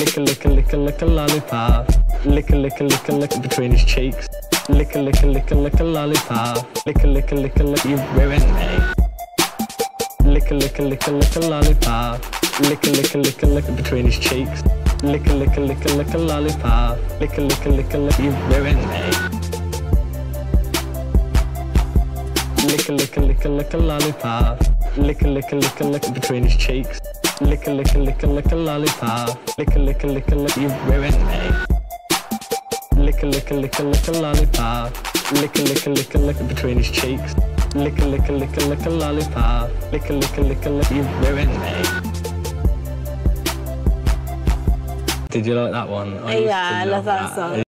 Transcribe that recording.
Lick a lick a lick a lick a lollipop. Lick a lick a lick a lick between his cheeks. Lick a lick a lick a lick a lollipop. Lick a lick a lick a lick. You ruined me. Lick a lick a lick a lick a lollipop. Lick a lick a lick a lick between his cheeks. Lick a lick a lick a lick a lollipop. Lick a lick a lick a lick. You ruined me. Lick a lick a lick a lick a lollipop. Lick a lick a lick a lick between his cheeks. Lick a lick a lick a lick a lollipop. Lick a lick a lick a lick. You ruined me. Lick a lick a lick a lick a lollipop. Lick a lick a lick a lick between his cheeks. Lick a lick a lick a lick a lollipop. Lick a lick a lick a lick. You ruined me. Did you like that one? I used to Yeah, I love that that. song.